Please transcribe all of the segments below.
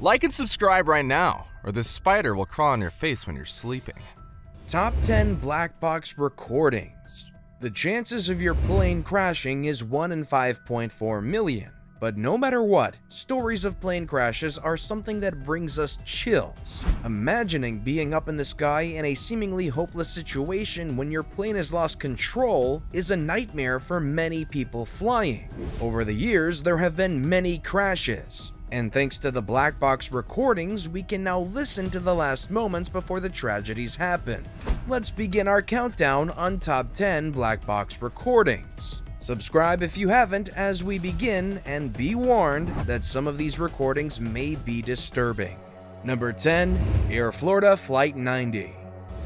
Like and subscribe right now, or this spider will crawl on your face when you're sleeping. Top 10 Black Box Recordings The chances of your plane crashing is 1 in 5.4 million. But no matter what, stories of plane crashes are something that brings us chills. Imagining being up in the sky in a seemingly hopeless situation when your plane has lost control is a nightmare for many people flying. Over the years, there have been many crashes. And thanks to the black box recordings, we can now listen to the last moments before the tragedies happen. Let's begin our countdown on top 10 black box recordings. Subscribe if you haven't as we begin, and be warned that some of these recordings may be disturbing. Number 10, Air Florida Flight 90.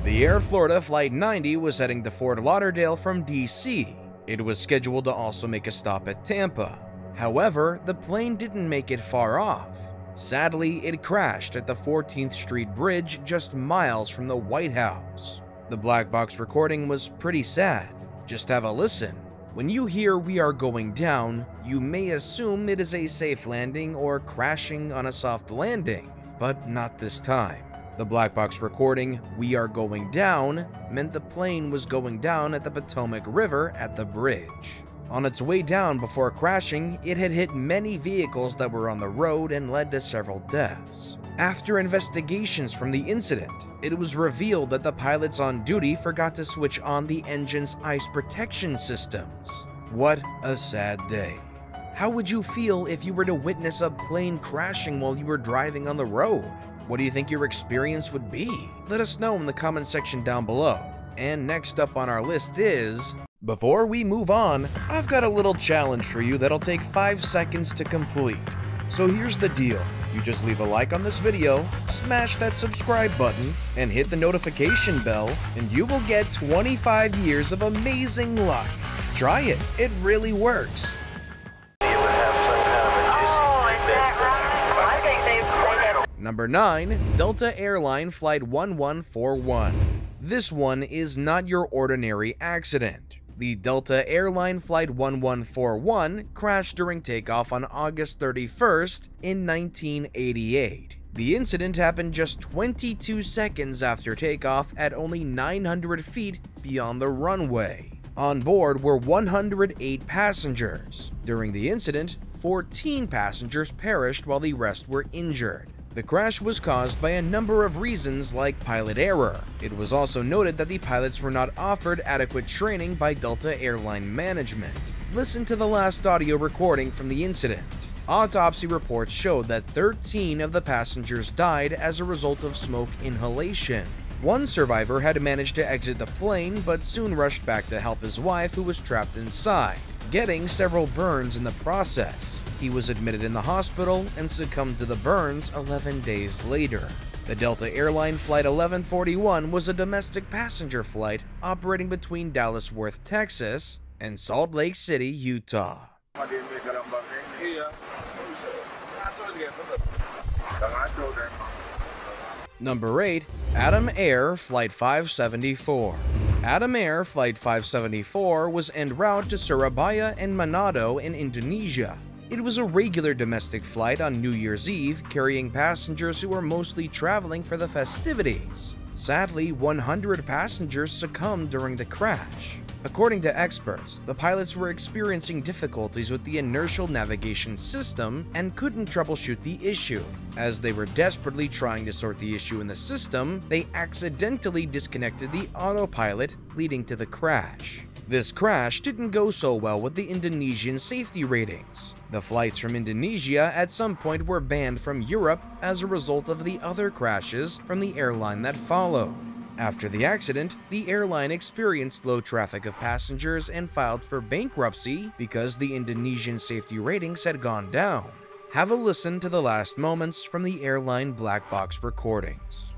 The Air Florida Flight 90 was heading to Fort Lauderdale from DC. It was scheduled to also make a stop at Tampa. However, the plane didn't make it far off. Sadly, it crashed at the 14th Street Bridge just miles from the White House. The black box recording was pretty sad. Just have a listen when you hear we are going down, you may assume it is a safe landing or crashing on a soft landing, but not this time. The black box recording, We Are Going Down, meant the plane was going down at the Potomac River at the bridge. On its way down before crashing, it had hit many vehicles that were on the road and led to several deaths. After investigations from the incident, it was revealed that the pilots on duty forgot to switch on the engine's ice protection systems. What a sad day. How would you feel if you were to witness a plane crashing while you were driving on the road? What do you think your experience would be? Let us know in the comment section down below. And next up on our list is... Before we move on, I've got a little challenge for you that'll take 5 seconds to complete. So here's the deal. You just leave a like on this video, smash that subscribe button, and hit the notification bell, and you will get 25 years of amazing luck. Try it, it really works. Number 9, Delta Airline Flight 1141. This one is not your ordinary accident. The Delta Airline Flight 1141 crashed during takeoff on August 31st in 1988. The incident happened just 22 seconds after takeoff at only 900 feet beyond the runway. On board were 108 passengers. During the incident, 14 passengers perished while the rest were injured. The crash was caused by a number of reasons like pilot error. It was also noted that the pilots were not offered adequate training by Delta Airline management. Listen to the last audio recording from the incident. Autopsy reports showed that 13 of the passengers died as a result of smoke inhalation. One survivor had managed to exit the plane but soon rushed back to help his wife who was trapped inside, getting several burns in the process. He was admitted in the hospital and succumbed to the burns 11 days later. The Delta Airline Flight 1141 was a domestic passenger flight operating between Dallas Worth, Texas and Salt Lake City, Utah. Number 8. Adam Air Flight 574 Adam Air Flight 574 was en route to Surabaya and Manado in Indonesia. It was a regular domestic flight on New Year's Eve carrying passengers who were mostly traveling for the festivities. Sadly, 100 passengers succumbed during the crash. According to experts, the pilots were experiencing difficulties with the inertial navigation system and couldn't troubleshoot the issue. As they were desperately trying to sort the issue in the system, they accidentally disconnected the autopilot, leading to the crash. This crash didn't go so well with the Indonesian safety ratings. The flights from Indonesia at some point were banned from Europe as a result of the other crashes from the airline that followed. After the accident, the airline experienced low traffic of passengers and filed for bankruptcy because the Indonesian safety ratings had gone down. Have a listen to the last moments from the airline black box recordings.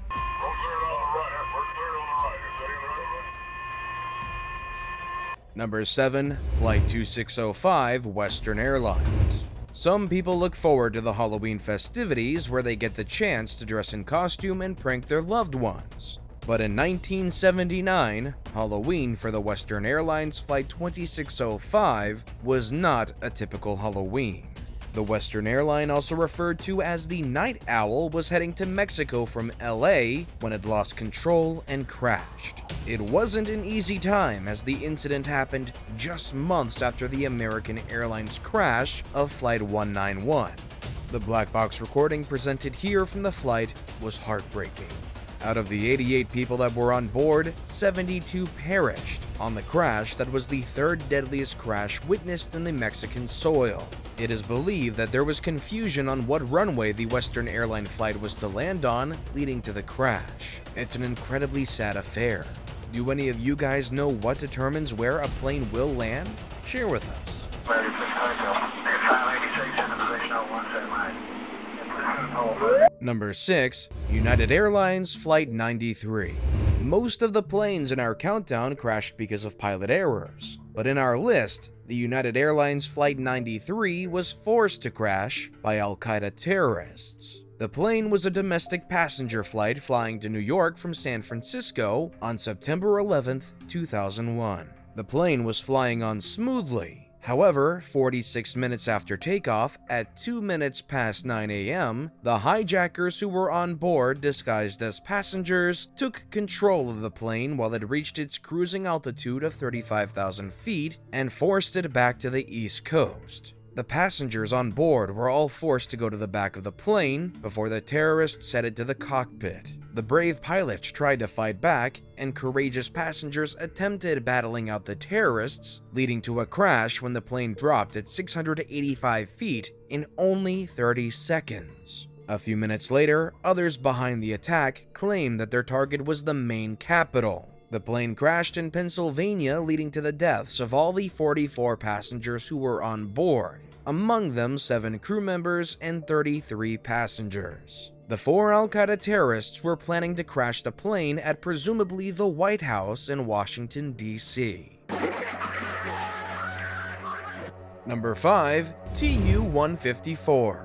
Number 7. Flight 2605 Western Airlines Some people look forward to the Halloween festivities where they get the chance to dress in costume and prank their loved ones. But in 1979, Halloween for the Western Airlines Flight 2605 was not a typical Halloween. The Western airline, also referred to as the Night Owl, was heading to Mexico from LA when it lost control and crashed. It wasn't an easy time as the incident happened just months after the American Airlines crash of Flight 191. The black box recording presented here from the flight was heartbreaking. Out of the 88 people that were on board, 72 perished on the crash that was the third deadliest crash witnessed in the Mexican soil. It is believed that there was confusion on what runway the Western airline flight was to land on, leading to the crash. It's an incredibly sad affair. Do any of you guys know what determines where a plane will land? Share with us. Number 6. United Airlines Flight 93 Most of the planes in our countdown crashed because of pilot errors, but in our list, the United Airlines Flight 93 was forced to crash by Al-Qaeda terrorists. The plane was a domestic passenger flight flying to New York from San Francisco on September 11, 2001. The plane was flying on smoothly However, 46 minutes after takeoff, at 2 minutes past 9 a.m., the hijackers who were on board disguised as passengers took control of the plane while it reached its cruising altitude of 35,000 feet and forced it back to the east coast. The passengers on board were all forced to go to the back of the plane before the terrorists headed to the cockpit. The brave pilots tried to fight back, and courageous passengers attempted battling out the terrorists, leading to a crash when the plane dropped at 685 feet in only 30 seconds. A few minutes later, others behind the attack claimed that their target was the main capital. The plane crashed in Pennsylvania, leading to the deaths of all the 44 passengers who were on board, among them 7 crew members and 33 passengers. The four Al Qaeda terrorists were planning to crash the plane at presumably the White House in Washington, D.C. Number 5. Tu 154.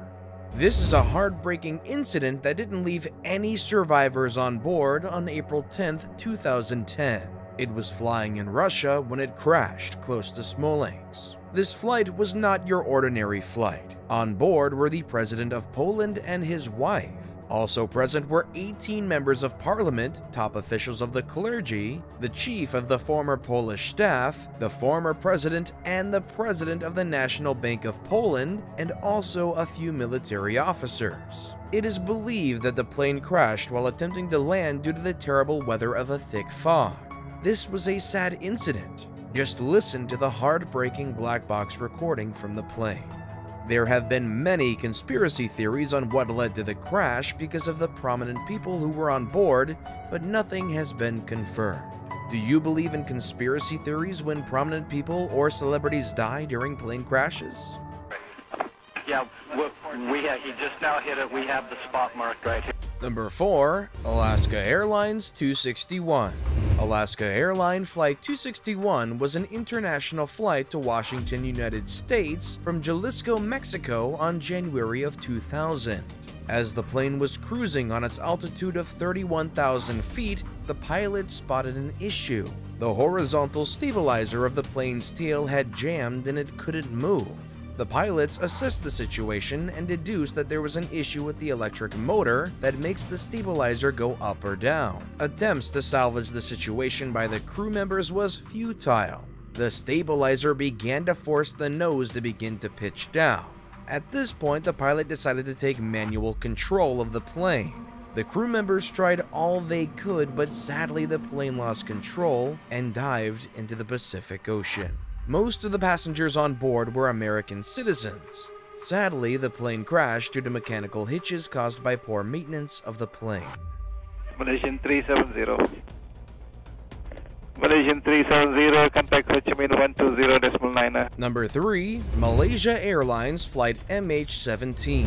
This is a heartbreaking incident that didn't leave any survivors on board on April 10, 2010. It was flying in Russia when it crashed close to Smolensk. This flight was not your ordinary flight. On board were the President of Poland and his wife. Also present were 18 members of parliament, top officials of the clergy, the chief of the former Polish staff, the former president, and the president of the National Bank of Poland, and also a few military officers. It is believed that the plane crashed while attempting to land due to the terrible weather of a thick fog. This was a sad incident. Just listen to the heartbreaking black box recording from the plane. There have been many conspiracy theories on what led to the crash because of the prominent people who were on board, but nothing has been confirmed. Do you believe in conspiracy theories when prominent people or celebrities die during plane crashes? Yeah, we have, he just now hit it. We have the spot marked right here. Number 4. Alaska Airlines 261 Alaska Airline Flight 261 was an international flight to Washington, United States from Jalisco, Mexico on January of 2000. As the plane was cruising on its altitude of 31,000 feet, the pilot spotted an issue. The horizontal stabilizer of the plane's tail had jammed and it couldn't move. The pilots assessed the situation and deduce that there was an issue with the electric motor that makes the stabilizer go up or down. Attempts to salvage the situation by the crew members was futile. The stabilizer began to force the nose to begin to pitch down. At this point, the pilot decided to take manual control of the plane. The crew members tried all they could, but sadly the plane lost control and dived into the Pacific Ocean. Most of the passengers on board were American citizens. Sadly, the plane crashed due to mechanical hitches caused by poor maintenance of the plane. Malaysian 370. Malaysian 370, contact Ho Chi Minh 120.9. Number 3, Malaysia Airlines Flight MH17.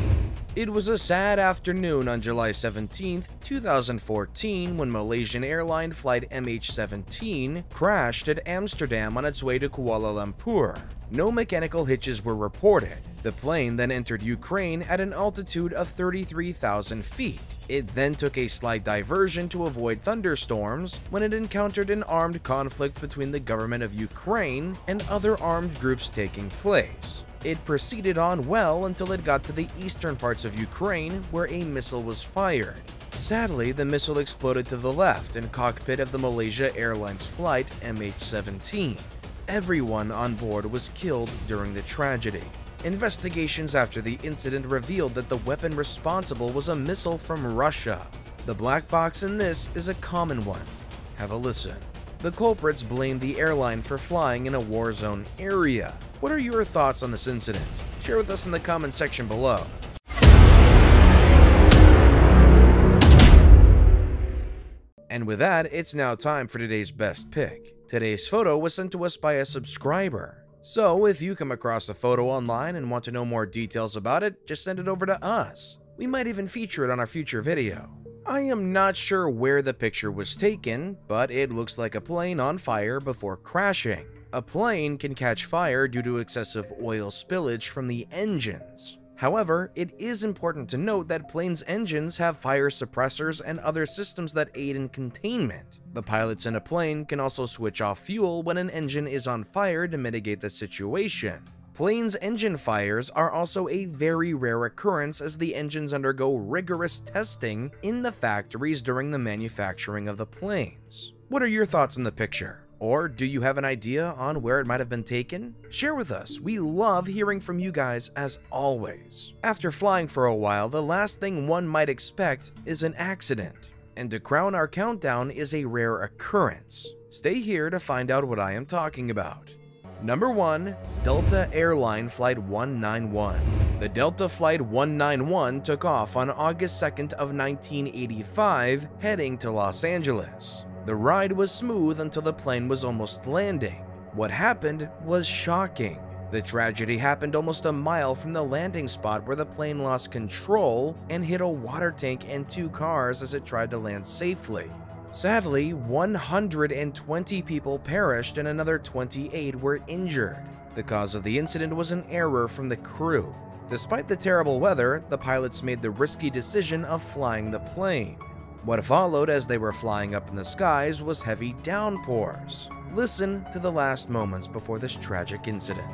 It was a sad afternoon on July 17, 2014 when Malaysian airline flight MH17 crashed at Amsterdam on its way to Kuala Lumpur. No mechanical hitches were reported. The plane then entered Ukraine at an altitude of 33,000 feet. It then took a slight diversion to avoid thunderstorms when it encountered an armed conflict between the government of Ukraine and other armed groups taking place. It proceeded on well until it got to the eastern parts of Ukraine where a missile was fired. Sadly, the missile exploded to the left in cockpit of the Malaysia Airlines flight MH17. Everyone on board was killed during the tragedy. Investigations after the incident revealed that the weapon responsible was a missile from Russia. The black box in this is a common one. Have a listen. The culprits blamed the airline for flying in a war zone area. What are your thoughts on this incident? Share with us in the comment section below. And with that, it's now time for today's best pick. Today's photo was sent to us by a subscriber. So if you come across a photo online and want to know more details about it, just send it over to us. We might even feature it on our future video. I am not sure where the picture was taken, but it looks like a plane on fire before crashing. A plane can catch fire due to excessive oil spillage from the engines. However, it is important to note that planes' engines have fire suppressors and other systems that aid in containment. The pilots in a plane can also switch off fuel when an engine is on fire to mitigate the situation. Planes' engine fires are also a very rare occurrence as the engines undergo rigorous testing in the factories during the manufacturing of the planes. What are your thoughts on the picture? Or do you have an idea on where it might have been taken? Share with us, we love hearing from you guys as always. After flying for a while, the last thing one might expect is an accident. And to crown our countdown is a rare occurrence. Stay here to find out what I am talking about. Number 1. Delta Airline Flight 191 The Delta Flight 191 took off on August 2nd of 1985, heading to Los Angeles. The ride was smooth until the plane was almost landing. What happened was shocking. The tragedy happened almost a mile from the landing spot where the plane lost control and hit a water tank and two cars as it tried to land safely. Sadly, 120 people perished and another 28 were injured. The cause of the incident was an error from the crew. Despite the terrible weather, the pilots made the risky decision of flying the plane. What followed as they were flying up in the skies was heavy downpours. Listen to the last moments before this tragic incident.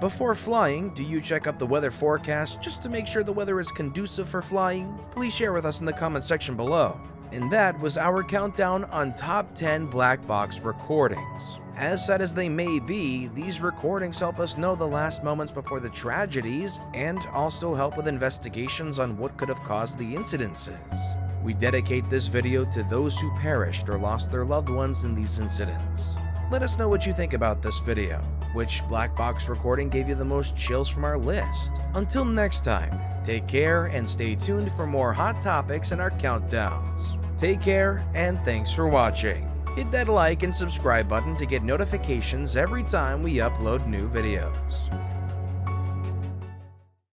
Before flying, do you check up the weather forecast just to make sure the weather is conducive for flying? Please share with us in the comment section below. And that was our countdown on top 10 black box recordings. As sad as they may be, these recordings help us know the last moments before the tragedies and also help with investigations on what could have caused the incidences. We dedicate this video to those who perished or lost their loved ones in these incidents. Let us know what you think about this video. Which black box recording gave you the most chills from our list? Until next time, take care and stay tuned for more hot topics and our countdowns. Take care and thanks for watching. Hit that like and subscribe button to get notifications every time we upload new videos.